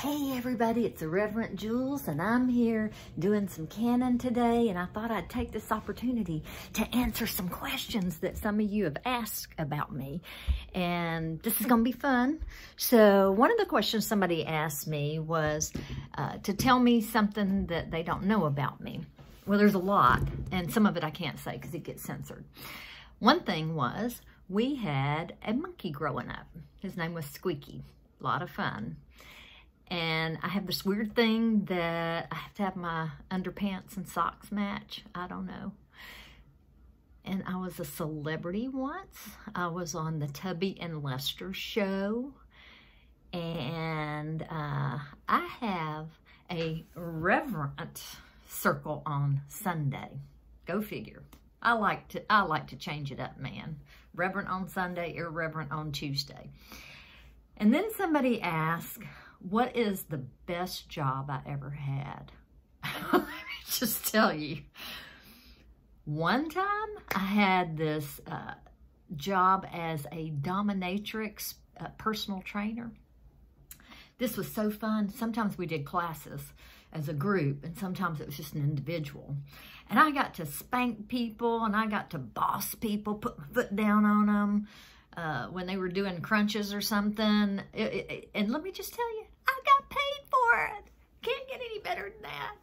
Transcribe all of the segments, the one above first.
Hey everybody, it's Irreverent Jules and I'm here doing some canon today and I thought I'd take this opportunity to answer some questions that some of you have asked about me and this is going to be fun. So one of the questions somebody asked me was uh, to tell me something that they don't know about me. Well, there's a lot and some of it I can't say because it gets censored. One thing was we had a monkey growing up. His name was Squeaky. A lot of fun. And I have this weird thing that I have to have my underpants and socks match. I don't know. And I was a celebrity once. I was on the Tubby and Lester show. And uh, I have a reverent circle on Sunday. Go figure. I like to I like to change it up, man. Reverent on Sunday, irreverent on Tuesday. And then somebody asked, what is the best job I ever had? Let me just tell you. One time I had this uh, job as a dominatrix uh, personal trainer. This was so fun. Sometimes we did classes as a group and sometimes it was just an individual. And I got to spank people and I got to boss people, put my foot down on them uh, when they were doing crunches or something. It, it, and let me just tell you, I got paid for it. Can't get any better than that.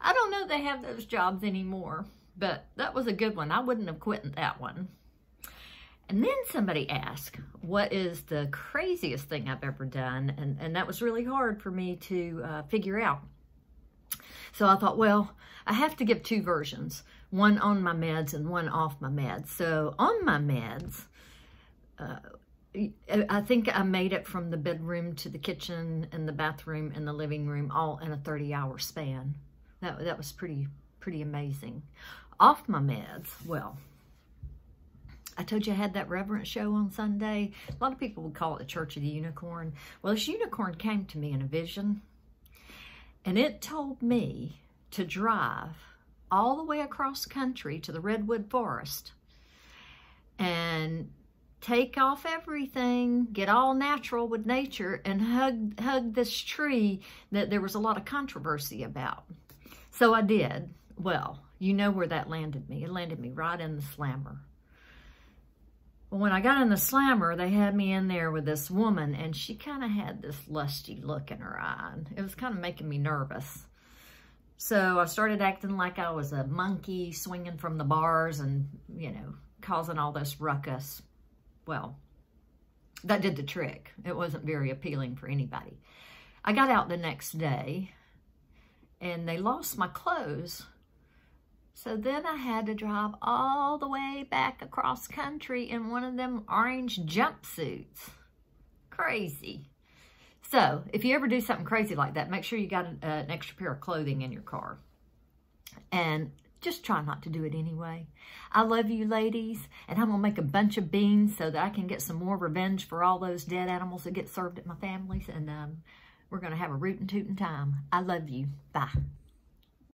I don't know they have those jobs anymore, but that was a good one. I wouldn't have quit that one. And then somebody asked, what is the craziest thing I've ever done? And, and that was really hard for me to uh, figure out. So I thought, well, I have to give two versions, one on my meds and one off my meds. So on my meds, uh, I think I made it from the bedroom to the kitchen and the bathroom and the living room all in a 30 hour span. That, that was pretty, pretty amazing. Off my meds, well, I told you I had that reverent show on Sunday. A lot of people would call it the Church of the Unicorn. Well, this unicorn came to me in a vision and it told me to drive all the way across country to the Redwood Forest and take off everything, get all natural with nature, and hug, hug this tree that there was a lot of controversy about. So I did. Well, you know where that landed me. It landed me right in the slammer. Well, when I got in the slammer, they had me in there with this woman, and she kind of had this lusty look in her eye. It was kind of making me nervous. So I started acting like I was a monkey swinging from the bars and, you know, causing all this ruckus well, that did the trick. It wasn't very appealing for anybody. I got out the next day and they lost my clothes. So then I had to drive all the way back across country in one of them orange jumpsuits. Crazy. So if you ever do something crazy like that, make sure you got an, uh, an extra pair of clothing in your car. And just try not to do it anyway. I love you ladies, and I'm going to make a bunch of beans so that I can get some more revenge for all those dead animals that get served at my family's, and um, we're going to have a rootin' tootin' time. I love you. Bye.